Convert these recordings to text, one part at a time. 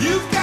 You've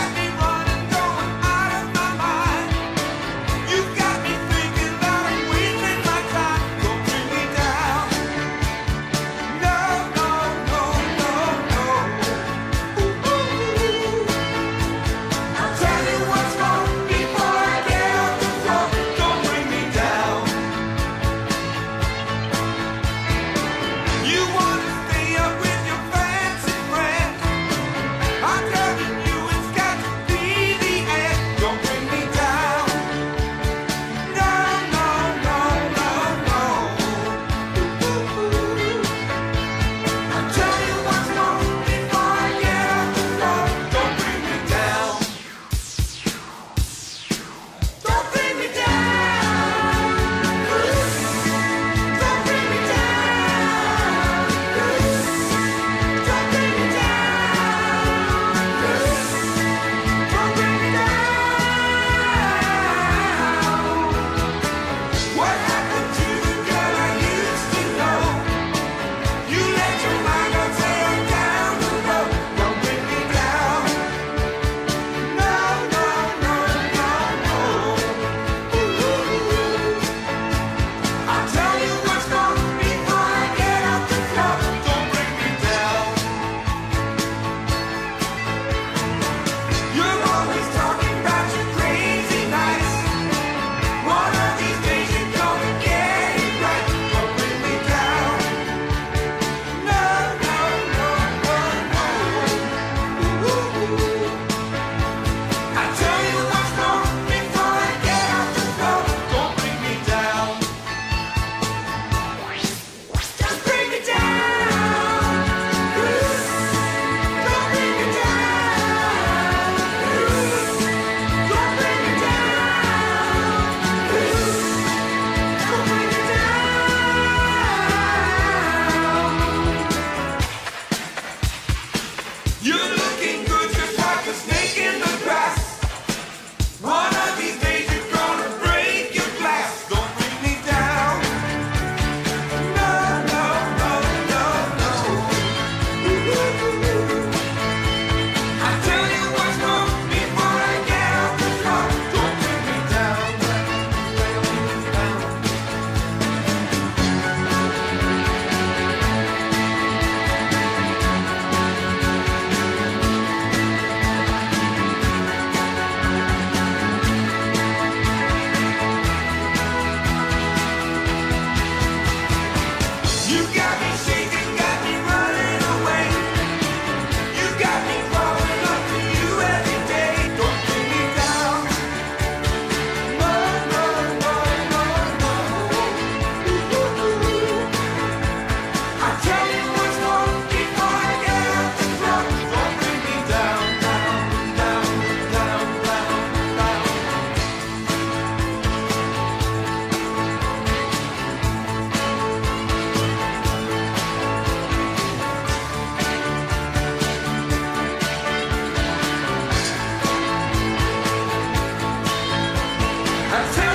Two.